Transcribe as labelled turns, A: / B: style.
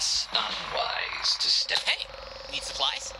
A: it's unwise to stay. Hey,
B: need supplies?